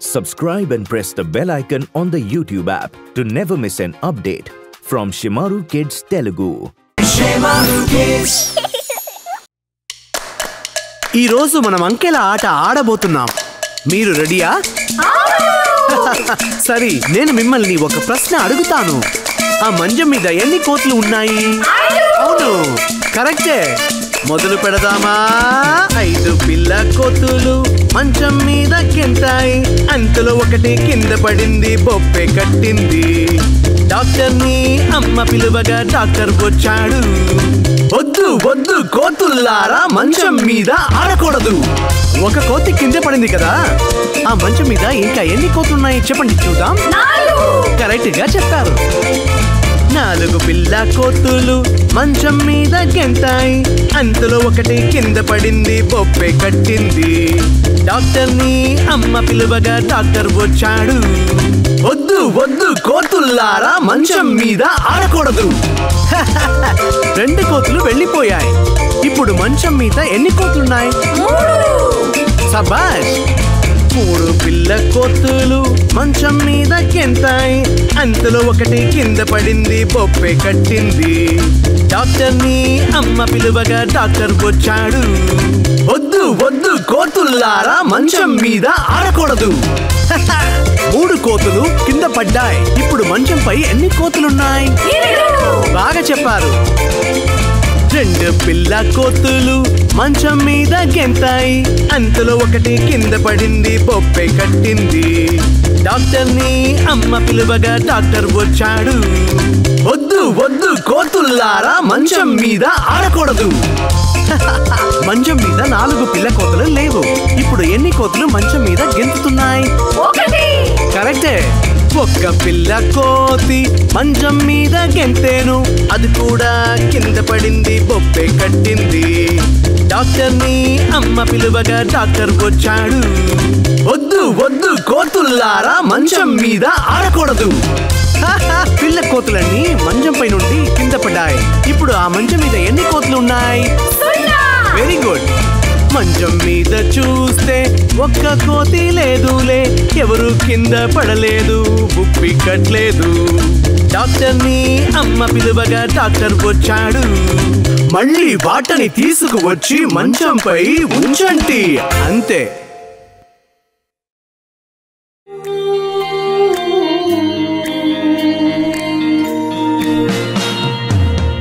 Subscribe and press the bell icon on the YouTube app to never miss an update from Shimaru Kids Telugu. ఈ రోజు మనం అంకెల ఆట ఆడబోతున్నాం మీరు రెడీయా సరే నేను మిమ్మల్ని ఒక ప్రశ్న అడుగుతాను ఆ మంజం మీద ఎన్ని కోట్లు ఉన్నాయి అవును కరెక్టే మొదలు పెడదామా? ఐదు పిల్ల కోతులు మంచం మీద కింటాయి. అంతలో ఒకటి కింద పడింది బొప్పే కట్టింది. డాక్టర్ని అమ్మ పిలువగా డాక్టర్ వచ్చాడు. వద్దు వద్దు కోతుల్లారా మంచం మీద ఆడకూడదు. ఒక కోతి కింద పడింది కదా? ఆ మంచం మీద ఇంకా ఎన్ని కోతులున్నాయి చెప్పండి చూద్దాం. కరెక్ట్గా చెప్పారు. నాలుగు పిల్ల కోతులు మంచం మీద గెంతాయి. అంతలో ఒకటి కింద పడింది బొప్పే కట్టింది. డాక్టర్ని అమ్మ పిలువగా డాక్టర్ వచ్చాడు. వద్దు వద్దు కోతుల్లారా మంచం మీద ఆడకూడదు. రెండు కోతులు వెళ్ళిపోయాయి. ఇప్పుడు మంచం మీద ఎన్ని కోతులున్నాయి? సబాష్! మూడు పిల్ల కోతులు మంచం మీద కెంతాయి. అంతలో ఒకటి కింద పడింది బొప్పే కట్టింది. డాక్టర్ని అమ్మ పిలువగా డాక్టర్ వచ్చాడు. వద్దు వద్దు కోతుల్లారా మంచం మీద ఆడకూడదు. మూడు కోతులు కింద పడ్డాయి. ఇప్పుడు మంచంపై ఎన్ని కోతులున్నాయి? బాగా చెప్పారు. రెండు పిల్ల కోతులు మంచం మీద గెంతాయి. అంతలో ఒకటి కింద పడింది బొప్పే కట్టింది. డాక్టర్ని అమ్మ పిలువగా డాక్టర్ వచ్చాడు. వద్దు వద్దు కోతుల్లారా మంచం మీద ఆడకూడదు. మంచం మీద నాలుగు పిల్ల కోతులు లేవు. ఇప్పుడు ఎన్ని కోతులు మంచం మీద గెంతుతున్నాయి? కరెక్టే. ఒక్క పిల్ల కోతి మంచం మీద గెంతేను. అది కూడా కింద పడింది బొప్పే కట్టింది. డాక్టర్ని అమ్మ పిలువగా డాక్టర్ వచ్చాడు వద్దు వద్దు కోతుల్లారా మంచం మీద ఆడకూడదు. పిల్ల కోతులన్నీ మంచంపై నుండి కింద పడ్డాయి. ఇప్పుడు ఆ మంచం మీద ఎన్ని కోతులు ఉన్నాయి వెరీ గుడ్ మంచం మీద చూస్తే ఒక్క కోతి లేదులే ఎవరు కింద పడలేదు బుప్పి కట్లేదు డాక్టర్ని అమ్మ పిలువగా డాక్టర్ వచ్చాడు. మళ్ళీ వాటని తీసుకువచ్చి మంచంపై ఉంచండి అంతే.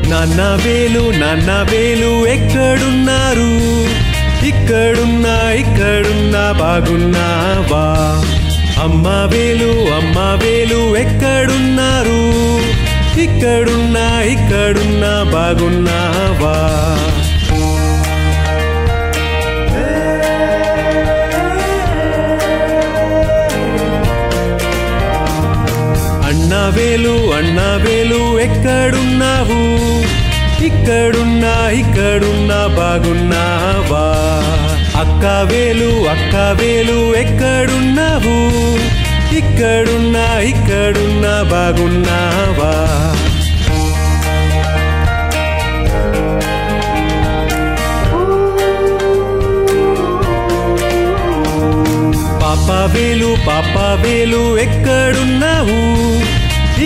నాన్న వేలు నాన్న వేలు ఎక్కడున్నారు? ఇక్కడున్నా ఇక్కడున్నా బాగున్నావా? అమ్మా వేలు అమ్మా వేలు ఎక్కడున్నారు? ఇక్కడున్నా ఇక్కడున్నా బాగున్నావా? అన్నా వేలు అన్నా వేలు ఎక్కడున్నావు? ఇక్కడున్నా ఇక్కడున్నా బాగున్నావా? అక్క వేలు అక్క వేలు ఎక్కడున్నావు? ఇక్కడున్నా ఇక్కడున్నా బాగున్నావా? పాప వేలు పాప వేలు ఎక్కడున్నావు?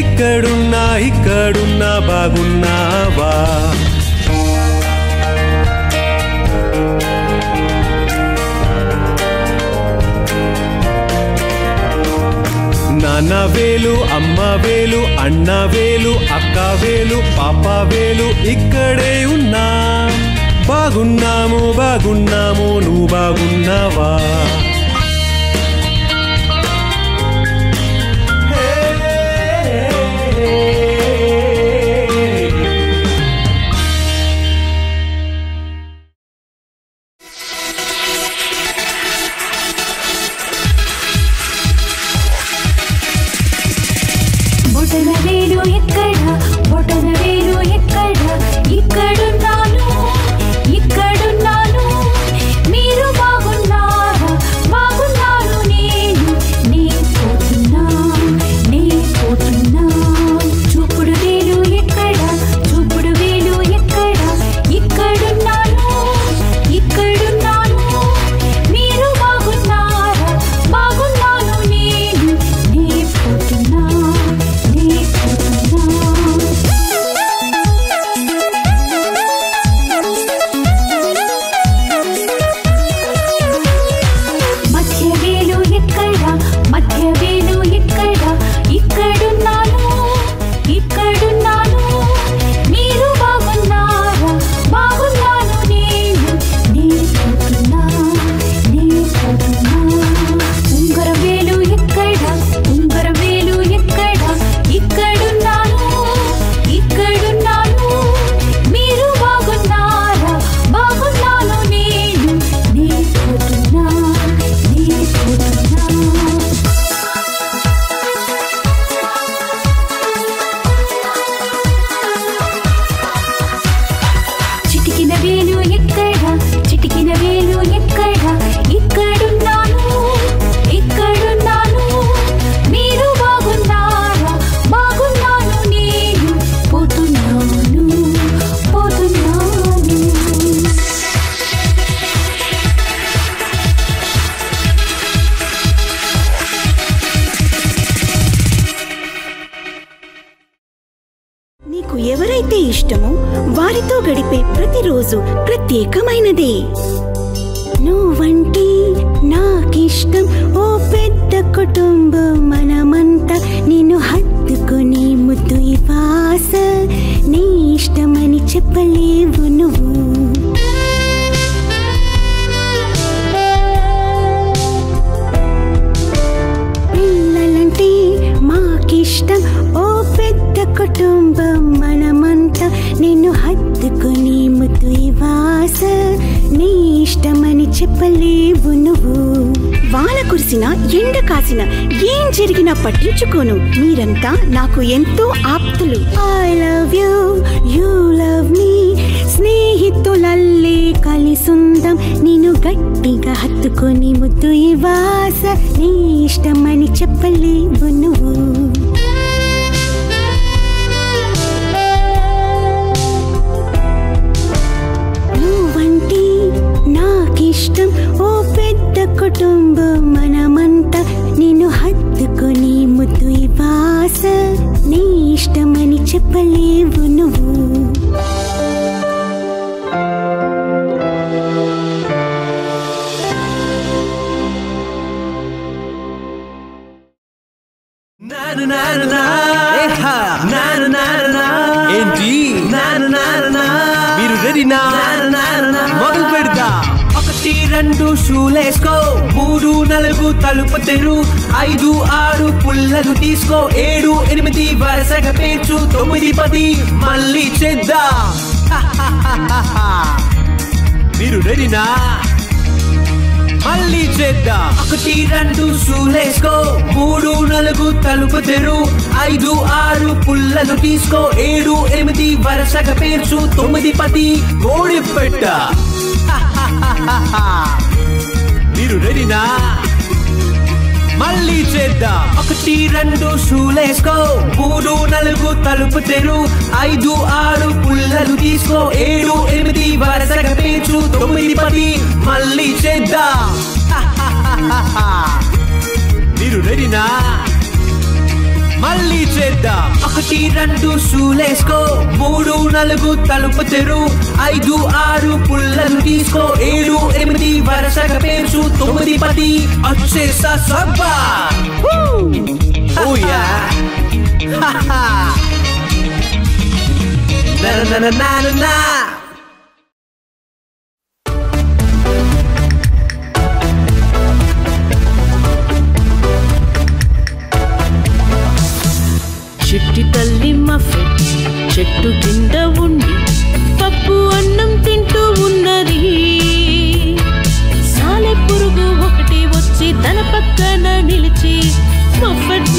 ఇక్కడున్నా ఇక్కడున్నా బాగున్నావా? నాన్న వేలు అమ్మ వేలు అన్న వేలు అక్క వేలు పాప వేలు ఇక్కడే ఉన్నా. బాగున్నాము బాగున్నాము నువ్వు బాగున్నావా? ఇష్టమో వారితో గడిపే ప్రతిరోజు ప్రత్యేకమైనదే. నువ్వంటే నాకిష్టం ఓ పెద్ద కుటుంబం మనమంతా నిన్ను హత్తుకుని ముద్దు ఇవాస నీ ఇష్టమని చెప్పలేవు నువ్వు. పిల్లలంటే మాకిష్టం ఓ పెద్ద కుటుంబం మనమంతా నిన్ను హత్తుకుని ముద్దు వాస నీ ఇష్టమని చెప్పలేవు నువ్వు. వాన కురిసిన ఎండ కాసిన ఏం జరిగినా పట్టించుకోను. మీరంతా నాకు ఎంతో ఆప్తులు. I love you you love me స్నేహితులల్లే కలిసుందం. నేను గట్టిగా హత్తుకొని ముద్దు ఇవాస నీ ఇష్టమని చెప్పలేవు నువ్వు. కుటుంబం మనమంతా నిన్ను హత్తుకొని ముద్దు ఇవాస నీ ఇష్టమని చెప్పలేవు నువ్వు! ఏంటి? మీరు రెడీనా మొదలు పెడతా. ఒకటి రెండు షూలేసుకో మూడు నాలుగు తలుపు తెరు. ఐదు ఆరు పుల్లలు తీసుకో. ఏడు ఎనిమిది వరుసగా పేర్చు. తొమ్మిది పది మళ్ళీ చేద్దా. మీరు రెడీనా మళ్ళీ చేద్దాం. ఒకటి రెండు షూలేసుకో మూడు నాలుగు తలుపు తెరు. ఐదు ఆరు పుల్లలు తీసుకో. ఏడు ఎనిమిది వరుసగా పేర్చు. తొమ్మిది పది కోడి మీరు రెడీనా మళ్ళీ చేద్దాం. ఒకటి రెండు షూలేసుకో మూడు నాలుగు తలుపు తెరు. ఐదు ఆరు పుల్లలు తీసుకో. ఏడు ఎనిమిది వరుసగా పేర్చు. తొమ్మిది పది మళ్ళీ చేద్దాం. మీరు రెడీనా మళ్ళీ చేద్దాం. ఒకటి రెండు షూలేసుకో మూడు నాలుగు తలుపు తెరు. ఐదు ఆరు పుల్లలు తీసుకో. ఏడు ఎనిమిది వరుసగా పేర్చు. తొమ్మిది పది వచ్చేసా సబ్బా. ఓ యా నా నా నా నా నా. చిట్టి తల్లి మఫెట్ చెట్టు కింద ఉండి పప్పు అన్నం తింటూ ఉన్నది. సాలె పురుగు ఒకటి వచ్చి తన పక్కన నిలిచి మఫెట్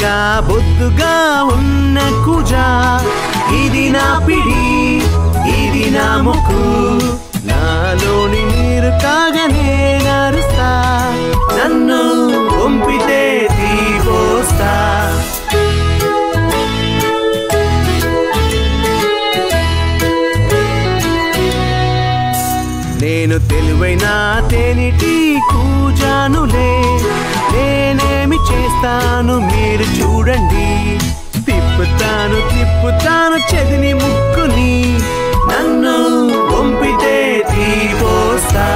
పొట్టిగా బొద్దుగా ఉన్న కుజా. ఇది నా పిడి ఇది నా ముక్కు. నాలోని నీరు కాగనే నరుస్తా. నన్ను పంపితే తీపోస్తా నేను తెలివైన తేనిటి కూజానులే. నేనేమి చేస్తాను మీ చూడండి. తిప్పుతాను తిప్పుతాను చెదిని ముక్కుని. నన్ను పంపితే తీపోస్తా.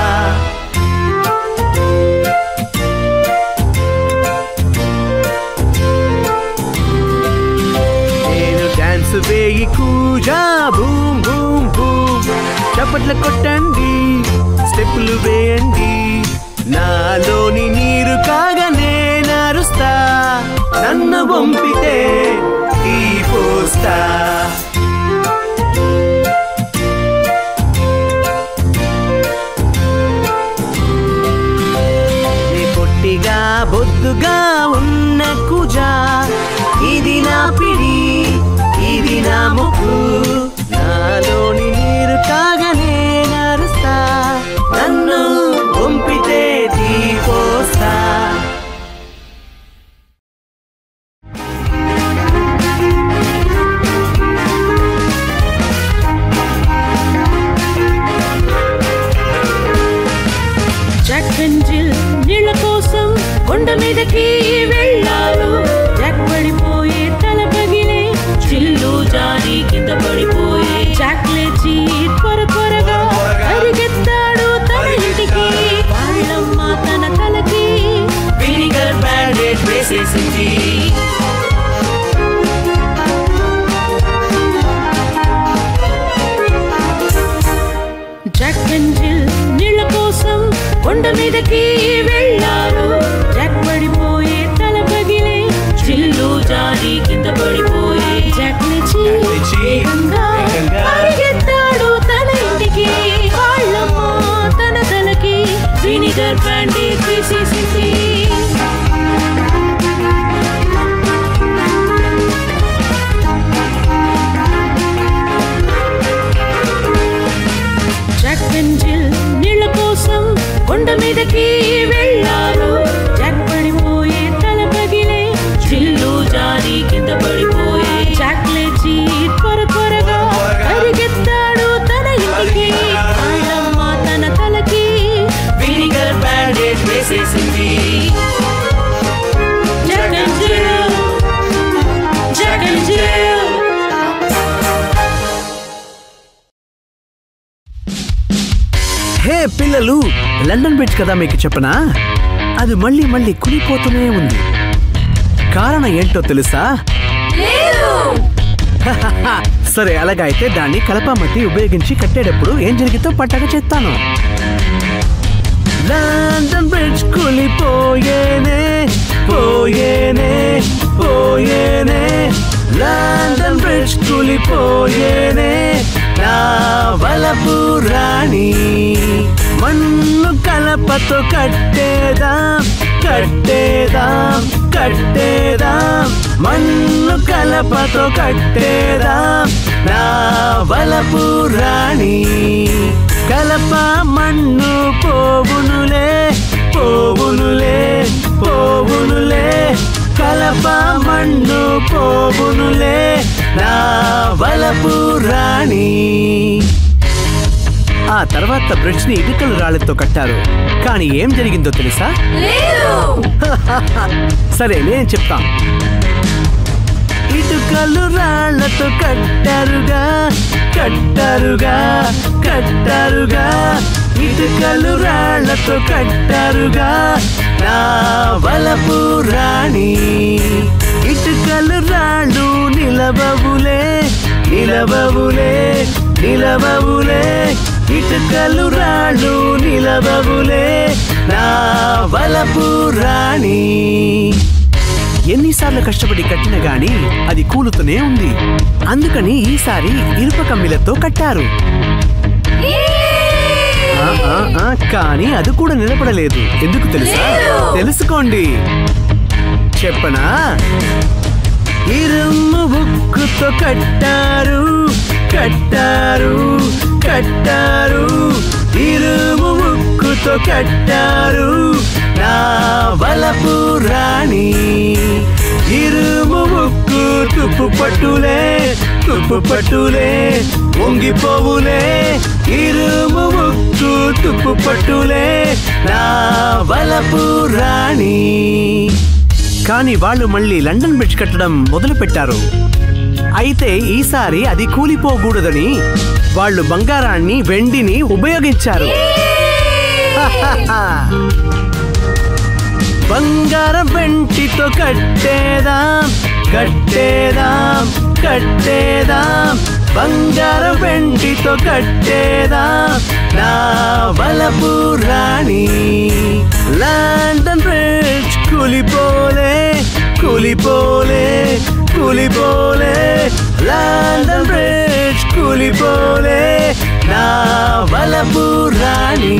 నేను డాన్స్ వేయి కూజా భూమ్ భూమ్ భూమ్ చప్పట్లు కొట్టండి స్టెప్పులు వేయండి. నాలోని నీరు కాగా నేనరుస్తా నన్ను పంపితే ఈ పోస్తా. పొట్టిగా బొద్దుగా ఉన్న కుజా ఇది నా పిడి ఇది నా ముక్కు. పిల్లలు లండన్ బ్రిడ్జ్ కదా మీకు చెప్పనా? అది మళ్ళీ మళ్ళీ కులిపోతూనే ఉంది. కారణం ఏంటో తెలుసా? సరే అలాగైతే దాన్ని కలపామట్టి ఉపయోగించి కట్టేటప్పుడు ఏం జరిగిందో పట్టక చెప్తాను. లండన్ బ్రిడ్జ్ కూలిపోయేనే పోయేనే పోయేనే. లండన్ బ్రిడ్జ్ కూలిపోయేనే నా వలపు రాణి. మన్ను కలపతో కట్టేదాం కట్టేదాం కట్టేదాం. మన్ను కలపతో కట్టేదాం నా వలపు రాణి. కలప మన్ను పోవునులే పోవునులే పోవునులే. కలప మన్ను పోవునులే నా వలపు రాణి. ఆ తర్వాత బ్రిడ్జ్ని ఇటుకలు రాళ్ళతో కట్టారు. కానీ ఏం జరిగిందో తెలుసా? సరే నేను చెప్తాను ఇటుకలు రాళ్ళతో కట్టారుగా కట్టారుగా కట్టారుగా. ఇటుకలు రాళ్ళతో కట్టారుగా నా వలపు రాణి. ఇటుకలు రాళ్ళు నిలబవులే నిలబవులే నిలబవులే ఇటుకలు రాళ్ళు నిలబవులే నా వలపు రాణి. ఎన్నిసార్లు కష్టపడి కట్టిన గాని అది కూలుతూనే ఉంది. అందుకని ఈసారి ఇనుప కమ్మిలతో కట్టారు. ఆ, కానీ అది కూడా నిలబడలేదు. ఎందుకు తెలుసా? తెలుసుకోండి. చెప్పనా? ఇరుము బుక్కుతో కట్టారు కట్టారు. కట్టారు. ఇరుము ముక్కుతో కట్టారు. నా వలపు రాణి. ఇరుము ముక్కు తుప్పు పట్టులే తుప్పు పట్టులే వంగిపోవులే. ఇరుము ముక్కు తుప్పు పట్టులే నా వలపు రాణి. కానీ వాళ్ళు మళ్ళీ లండన్ బ్రిడ్జ్ కట్టడం మొదలు పెట్టారు అయితే ఈసారి అది కూలిపోకూడదని వాళ్ళు బంగారాన్ని వెండిని ఉపయోగించారు. బంగారం వెంటితో కట్టేదాం కట్టేదాం కట్టేదాం. బంగారం వెంటితో కట్టేదాం నా వలపు రాణి. లండన్ బ్రిడ్జ్ కూలిపోలే కూలిపోలే కూలిపోలే లండన్ బ్రిడ్జ్ కూలిపోలే నా వలపు రాణి.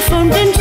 fountain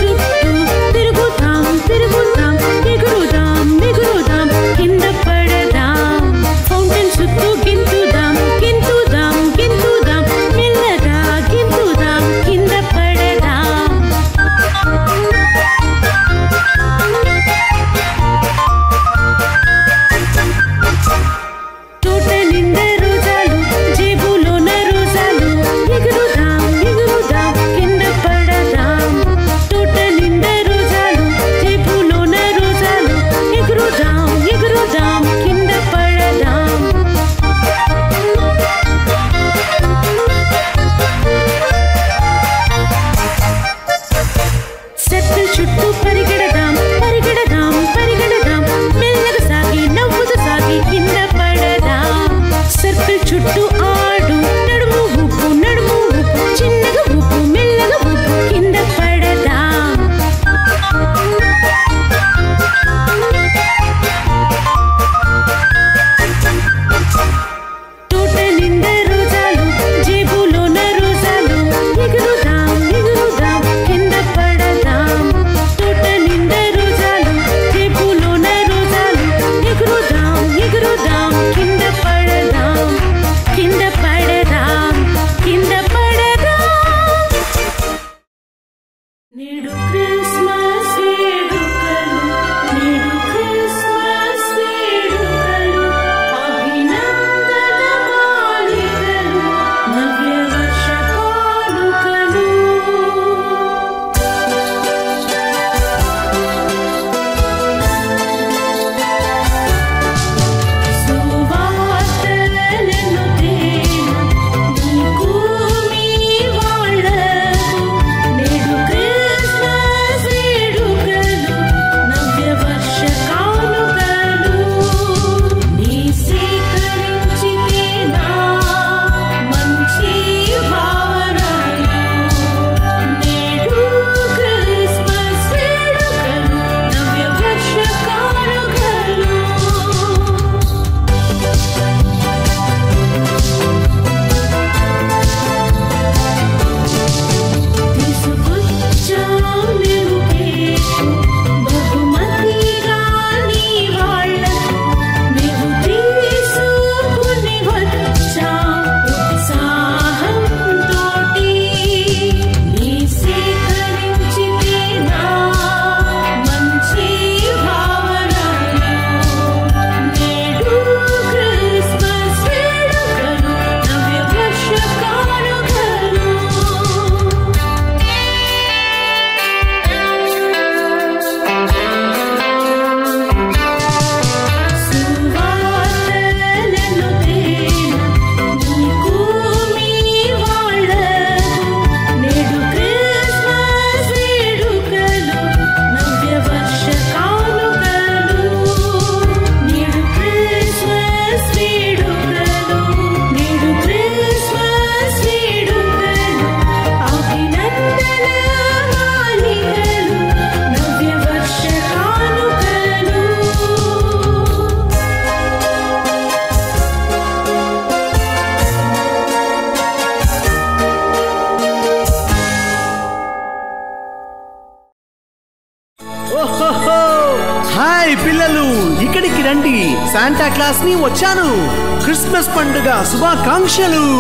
శాంటా ని వచ్చాను. క్రిస్మస్ పండుగ శుభాకాంక్షలు.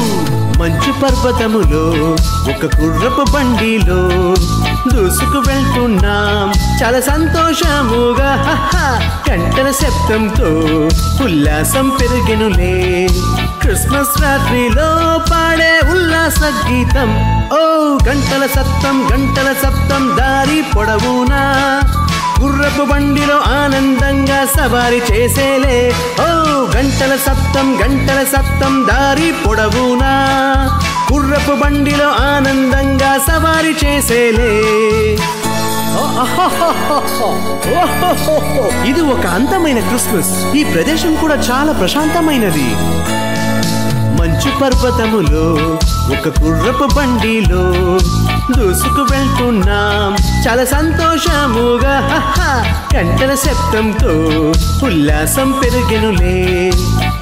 మంచు పర్వతములో ఒక గుర్రపు బండిలో దూసుకు వెళ్తున్నాం. చాలా సంతోషముగా హహ, గంటల శబ్దంతో ఉల్లాసం పెరిగెనులే. క్రిస్మస్ రాత్రిలో పాడే ఉల్లాస గీతం. ఓ గంటల సప్తం గంటల సప్తం దారి పొడవునా? గుర్రపు బండిలో ఆనందంగా సవారి చేసేలే. ఓ గంటల సప్తం గంటల సప్తం దారి పొడవునా? గుర్రపు బండిలో ఆనందంగా సవారి చేసేలే. ఇది ఒక అందమైన క్రిస్మస్. ఈ ప్రదేశం కూడా చాలా ప్రశాంతమైనది. పర్వతములో ఒక కుర్రపు బండిలో దూసుకు వెళ్తున్నాం. చాలా సంతోషముగా హహ, గంటల శబ్దంతో ఉల్లాసం పెరిగెనులే.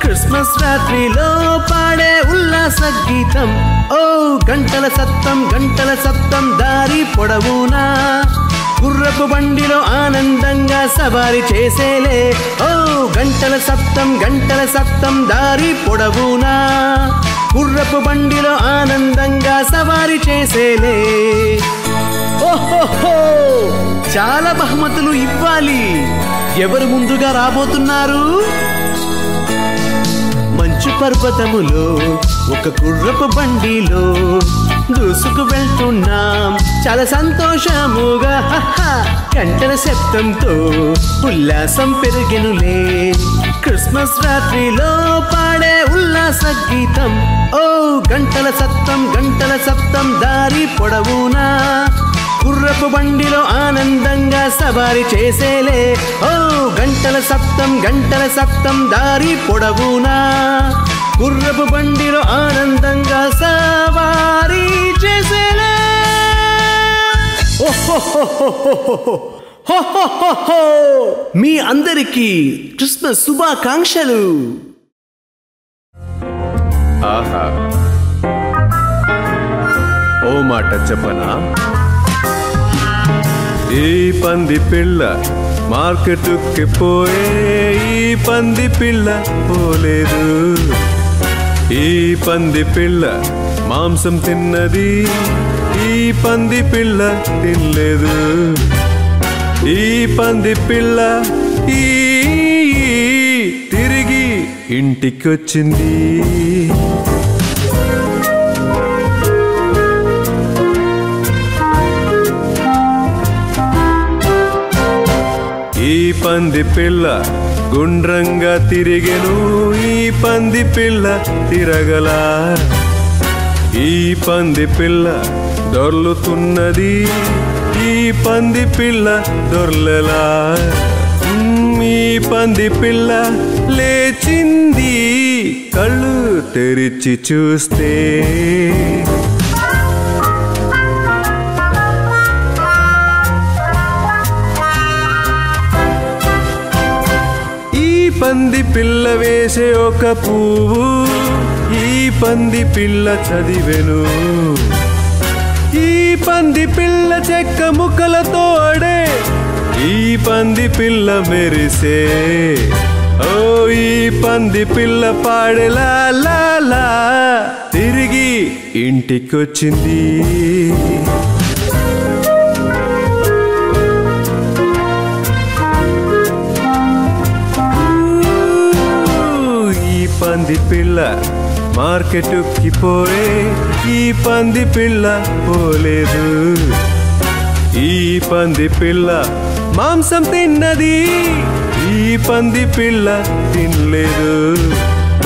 క్రిస్మస్ రాత్రిలో పాడే ఉల్లాస గీతం ఓ గంటల సత్తం గంటల సప్తం దారి పొడవునా? గుర్రపు బండిలో ఆనందంగా సవారి చేసేలే. ఓ గంటల సప్తం గంటల సప్తం దారి పొడవునా? గుర్రపు బండిలో ఆనందంగా సవారి చేసేలే. ఓహోహో చాలా బహుమతులు ఇవ్వాలి. ఎవరు ముందుగా రాబోతున్నారు? మంచు పర్వతములో ఒక గుర్రపు బండిలో దూసుకు వెళ్తున్నాం. చాలా సంతోషముగా గంటల శబ్దంతో ఉల్లాసం పెరిగినులే. క్రిస్మస్ రాత్రిలో పాడే ఉల్లాస గీతం. ఓ గంటల సప్తం గంటల సప్తం దారి పొడవునా. గుర్రపు బండిలో ఆనందంగా సవారి చేసేలే. ఓ గంటల సప్తం గంటల సప్తం దారి పొడవునా. గుర్రపు బండిలో ఆనందంగా సవారీ చేసేలే. మీ అందరికీ క్రిస్మస్ శుభాకాంక్షలు. ఆహా. ఓ మాట చెప్పనా? ఈ పంది పిల్ల మార్కెట్కి పోయే ఈ పంది పిల్ల పోలేదు. ఈ పంది పిల్ల మాంసం తిన్నది. ఈ పంది పిల్ల తినలేదు. ఈ పంది పిల్ల ఈ తిరిగి ఇంటికొచ్చింది. ఈ పంది పిల్ల గుండ్రంగా తిరిగెను ఈ పంది పిల్ల తిరగలా. ఈ పంది పిల్ల దొర్లుతున్నది ఈ పంది పిల్ల దొర్లలా. ఈ పంది పిల్ల లేచింది కళ్ళు తెరిచి చూస్తే పంది పిల్ల వేసే ఒక పువ్వు ఈ పంది పిల్ల చదివెను. ఈ పంది పిల్ల చెక్క ముక్కలతో ఆడే ఈ పంది పిల్ల మెరిసే. ఓ ఈ పంది పిల్ల పాడేలా లా. తిరిగి ఇంటికొచ్చింది. పంది పిల్ల మార్కెట్కి పోయే ఈ పంది పిల్ల పోలేదు. ఈ పంది పిల్ల మాంసం తిన్నది ఈ పంది పిల్ల తినలేదు.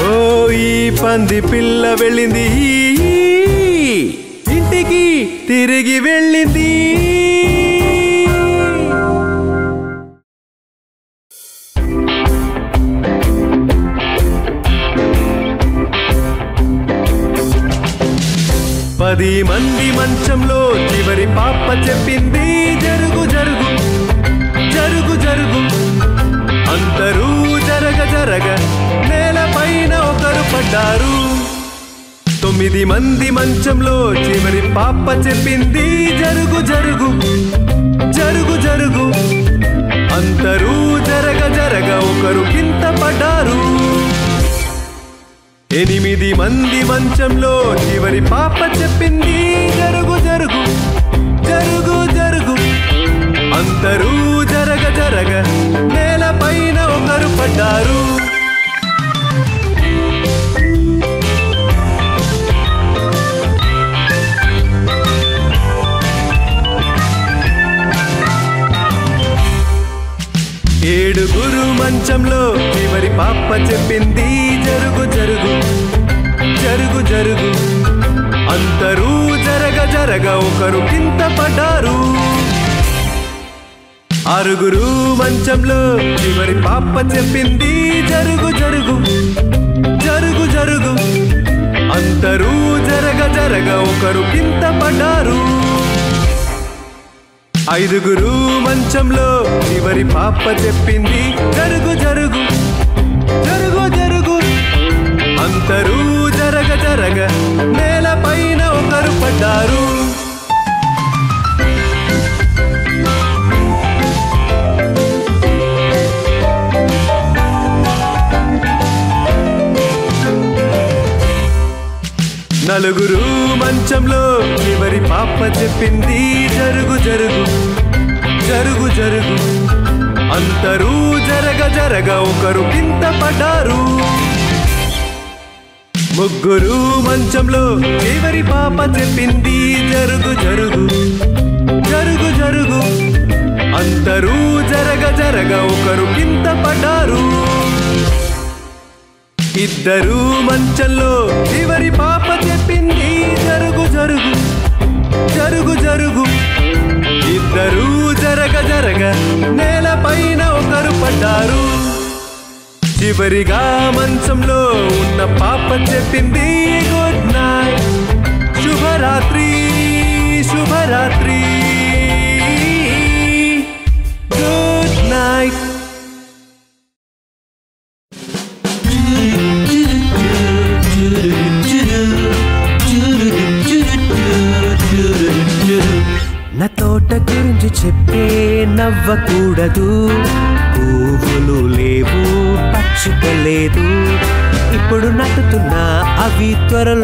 ఓ ఈ పంది పిల్ల వెళ్ళింది ఇంటికి తిరిగి వెళ్ళింది. పది మంది మంచంలో చివరి పాప చెప్పింది జరుగు జరుగు జరుగు జరుగు. అందరూ జరగ జరగ నేలపైన ఒకరు పడ్డారు. తొమ్మిది మంది మంచంలో చివరి పాప చెప్పింది జరుగు జరుగు జరుగు జరుగు. అందరూ జరగ జరగ ఒకరు కింద పడ్డారు. ఎనిమిది మంది మంచంలో చివరి పాప చెప్పింది జరుగు జరుగు జరుగు జరుగు. అందరూ జరగ జరగ నేల పైన ఒకరు పడ్డారు. ఏడుగురు మంచంలో చివరి పాప చెప్పింది జరుగు జరుగు. అంతరూ జరగ జరగ ఒకరు కింద పడ్డారు. ఆరుగురు మంచంలో చివరి పాప చెప్పింది జరుగు జరుగు. జరుగు జరుగు. అంతరూ జరగ జరగ ఒకరు కింద పడ్డారు. ఐదుగురు మంచంలో చివరి పాప చెప్పింది జరుగు జరుగు. జరుగు జరుగు. అంతరూ జరగ నేలపైన నేల పైన ఒకరు పడ్డారు. నలుగురు మంచంలో చివరి పాప చెప్పింది జరుగు జరుగు జరుగు జరుగు. అందరూ జరగ జరగ ఒకరు కింద పడ్డారు. ముగ్గురు మంచంలో చివరి పాప చెప్పింది? జరుగు జరుగు జరుగు జరుగు. అందరూ జరగ జరగ ఒకరు కింద పడ్డారు. ఇద్దరు మంచంలో చివరి పాప చెప్పింది? జరుగు జరుగు జరుగు జరుగు. ఇద్దరు జరగ జరగ నేల పైన ఒకరు పడ్డారు. చివరిగా మంచంలో ఉన్న పాప చెప్పింది గుడ్ నైట్ శుభరాత్రి శుభరాత్రి.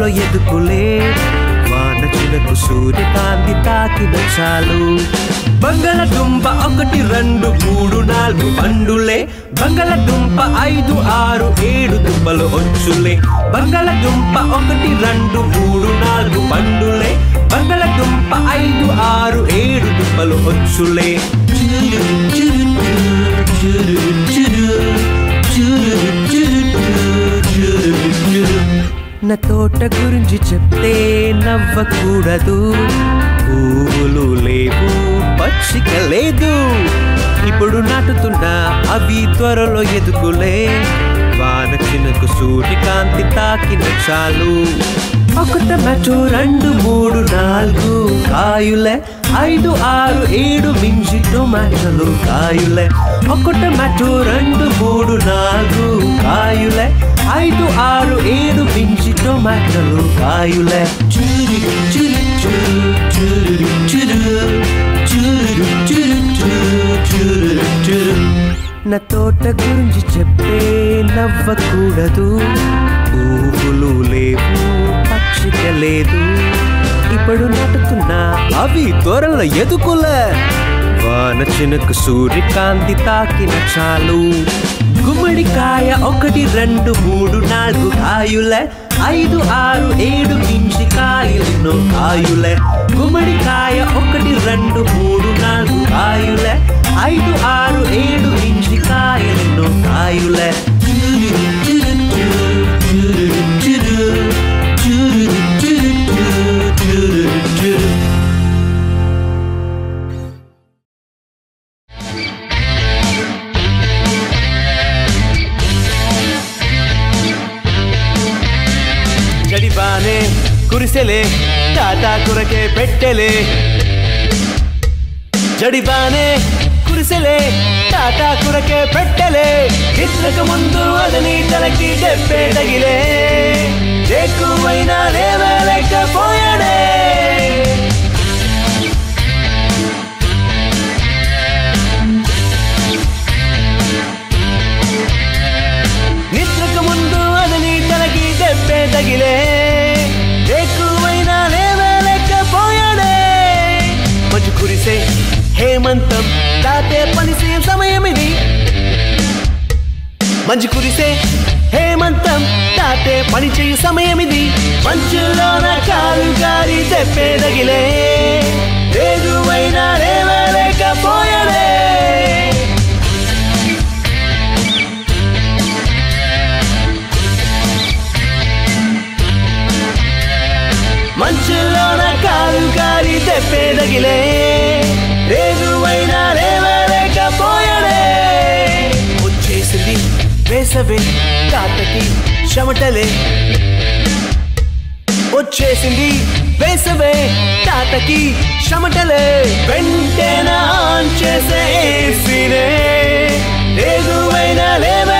ఎదుకులే. వాన చినకు సూర్యకాంతి తాకిన చాలు. బంగాళదుంప ఒకటి రెండు మూడు నాలుగు పండులే. బంగాళదుంప ఐదు ఆరు ఏడు దుంపలు వచ్చులే. బంగాళదుంప ఒకటి రెండు మూడు నాలుగు పండులే. బంగాళదుంప ఐదు ఆరు ఏడు దుంపలు వచ్చులే. నా తోట గురించి చెప్తే నవ్వకూడదు. పువ్వులు లేవు పక్షిక లేదు. ఇప్పుడు నాటుతున్నా అవి త్వరలో ఎదుగులే. వాన చినుకు సూటి కాంతి తాకిన చాలు. ఒక టమాటో రెండు మూడు నాలుగు కాయులే. ఐదు ఆరు ఏడు మించి టొమాటోలు కాయులే. ఒక టమాటో రెండు మూడు నాలుగు కాయులే. ఐదు ఆరు ఏడు మించి టొమాటోలు కాయులే. చురు చురు చురు చురు చురు చురు చురు చురు చురు నా తోట గురించి చెప్పే నవ్వకూడదు. పువ్వులు లేవు పక్షిక లేదు. ఇప్పుడు నాటుతున్నా అవి త్వరలో ఎదుకులే. వాన చినుకు సూర్యకాంతి తాకిన చాలు. గుమ్మడికాయ ఒకటి రెండు మూడు నాలుగు కాయులే. ఐదు ఆరు ఏడు మించి కాయలను కాయులే. గుమ్మడికాయ ఒకటి రెండు మూడు నాలుగు కాయులే. ఐదు ఆరు ఏడు మించి కాయలను కాయులే. కురిసెలే టాటా కురకే పెట్టెలే జడిబానే కురిసెలే టాటా కురకే పెట్టెలే ఇట్లకు ముందు అదని తలకి దెబ్బే తగిలే ఎక్కువైనా లేవలేకపోయాడే దాటే పనిసే సమయం ఇది కురిసే హేమంతం దాటే పని చేయు సమయం ఇది మంచులోన కాలు గారి తెప్పేదగిలే ఏదువైనా లేవలేకపోయలే మంచులోన కాలు గాలి తెప్పేదగిలే ఏదువైనా వేసవే తాతకి చెమటలే. వచ్చేసింది వేసవే తాతకి చెమటలే. వెంటనే ఆన్ చేసే ఏసీనే ఏదువైనా లేవే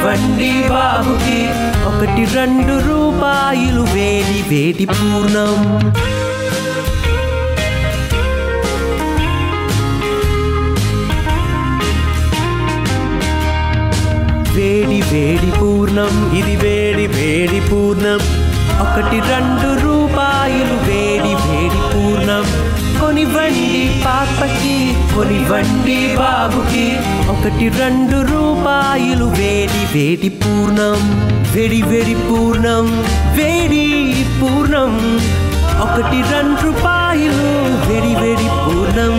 ఇవ్వండి బాబుకి. ఒకటి రెండు రూపాయలు వేడి వేడి పూర్ణం. వేడి వేడి పూర్ణం ఇది వేడి వేడి పూర్ణం. ఒకటి రెండు రూపాయలు వేడి వేడి పూర్ణం. కొనివ్వండి పాపకి కొనివ్వండి బాబుకి ఒకటి రెండు రూపాయలు వేడి వేడి పూర్ణం వెడి వెడి పూర్ణం వేడి పూర్ణం. ఒకటి రెండు రూపాయలు వెడి వెడి పూర్ణం.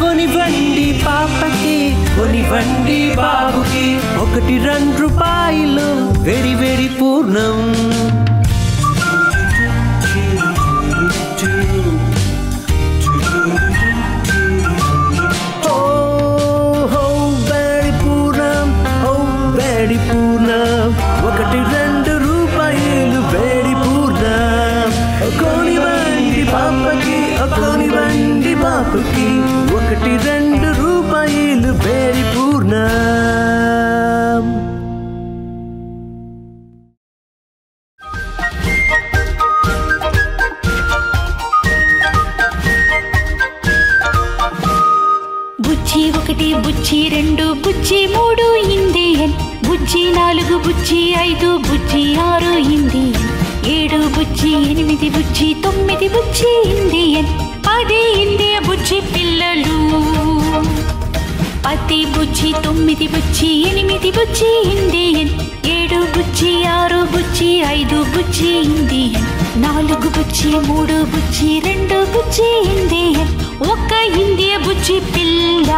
కొనివ్వండి పాపకి కొనివ్వండి బాబుకి ఒకటి రెండు రూపాయలు వెడి వెడి పూర్ణం. బుజ్జి రెండు బుజ్జి మూడు ఇండియన్. బుజ్జి నాలుగు బుజ్జి ఐదు బుజ్జి ఆరు ఇండియన్. ఏడు బుజ్జి ఎనిమిది బుజ్జి తొమ్మిది బుజ్జి ఇండియన్. పది ఇండియా బుజ్జి పిల్లలు. పది బుజ్జి తొమ్మిది బుజ్జి ఎనిమిది బుజ్జి ఇండియన్. ఏడు బుజ్జి ఆరు బుజ్జి ఐదు బుజ్జి ఇండియన్. నాలుగు బుజ్జి మూడు బుజ్జి రెండు బుజ్జి ఇండియన్. ఒక ఇండియ బుజ్జి పిల్ల.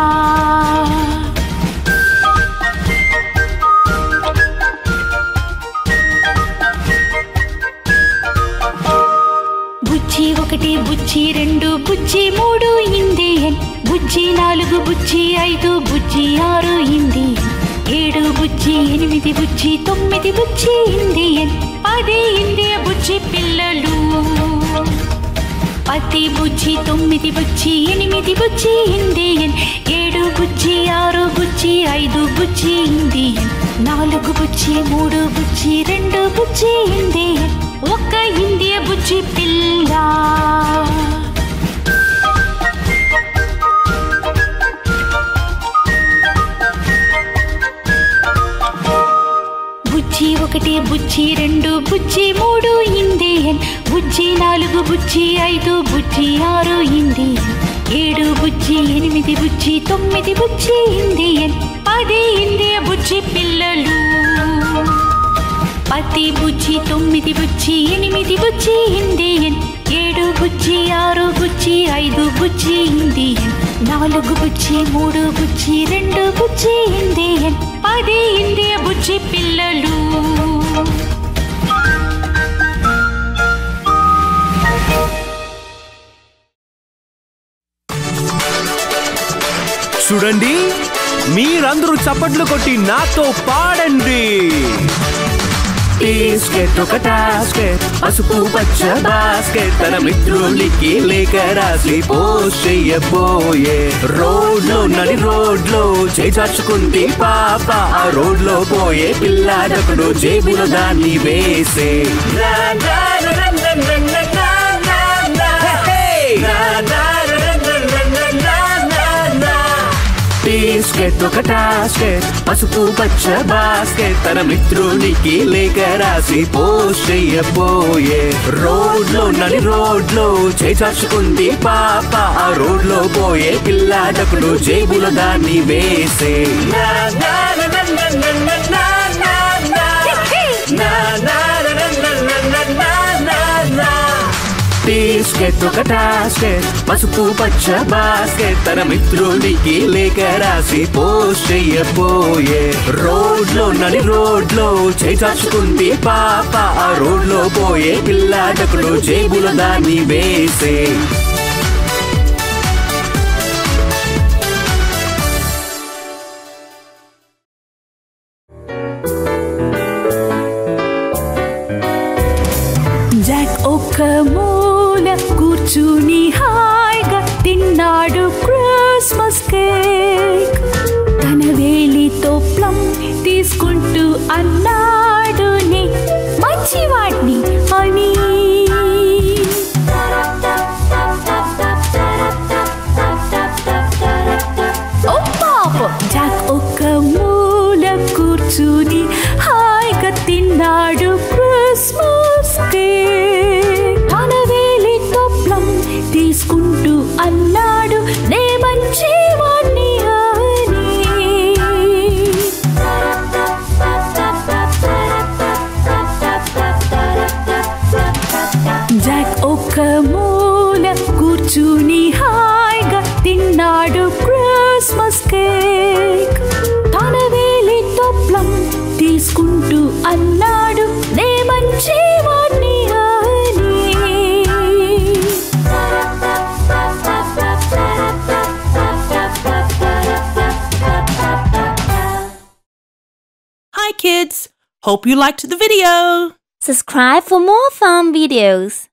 బుజ్జి ఒకటి బుజ్జి రెండు బుజ్జి మూడు ఇండియన్. బుజ్జి నాలుగు బుజ్జి ఐదు బుజ్జి ఆరు ఇండియన్. ఏడు బుజ్జి ఎనిమిది బుజ్జి తొమ్మిది బుజ్జి ఇండియన్. పది ఇండియ బుజ్జి పిల్లలు. పత్తి బుజ్జి తొమ్మిది బుజ్జి ఎనిమిది బుజ్జి ఇండియన్ ఏడు బుజ్జి ఆరు బుజ్జి ఐదు బుజ్జి ఇండియన్ నాలుగు బుజ్జి మూడు బుజ్జి రెండు బుజ్జి ఇండియన్. ఒక్క ఇండియ బుజ్జి పిల్ల. బుజ్జి ఒకటి బుజ్జి రెండు బుజ్జి మూడు ఇండియన్. బుజ్జి నాలుగు బుజ్జి ఐదు బుజ్జి ఆరు ఇండియన్. ఏడు బుజ్జి ఎనిమిది బుజ్జి తొమ్మిది బుజ్జి ఇండియన్. పది ఇండియా బుజ్జి పిల్లలు. పది బుజ్జి తొమ్మిది బుజ్జి ఎనిమిది బుజ్జి ఇండియన్. ఏడు బుజ్జి ఆరు బుజ్జి ఐదు బుజ్జి ఇండియన్. నాలుగు బుజ్జి మూడు బుజ్జి రెండు బుజ్జి ఇండియన్. పది ఇండియా బుజ్జి పిల్లలు. చూడండి. మీరందరూ చప్పట్లు కొట్టి నాతో పాడండి. బాస్కెట్ ఒక టాస్కెట్ పసుపు పచ్చ బాస్కెట్ తన మిత్రునికి లేక రాసి పోస్ట్ చెయ్యబోయే రోడ్లో నడి రోడ్లో చేచార్చుకుంది పాప ఆ రోడ్లో పోయే పిల్లాడకుడు జేబులో దాన్ని వేసే. బిస్కెట్ ఒక టాస్కెట్ పసుపు పచ్చ బాస్కెట్ తన మిత్రునికి లేక రాసి పోస్ట్ చెయ్యబోయే రోడ్లో నడి రోడ్లో చేసుకుంది పాప. ఆ రోడ్లో పోయే పిల్లాటకుడు జేబుల దాన్ని వేసే. బాస్కెట్ ఒక టాస్కెట్ పసుపు పచ్చ బాస్కెట్ తన మిత్రుడికి లేక రాసి పోస్ట్ చెయ్యబోయే రోడ్లో నడి రోడ్ రోడ్లో చేచాచుకుంది పాప. ఆ రోడ్లో పోయే పిల్లాటకుడు జేబుల దాన్ని వేసే. Jack O'Camore కూర్చుని హాయిగా తిన్నాడు క్రిస్మస్ కేక్. తన వేలితో ప్లం తీసుకుంటూ అన్న Hope you liked the video! Subscribe for more fun videos.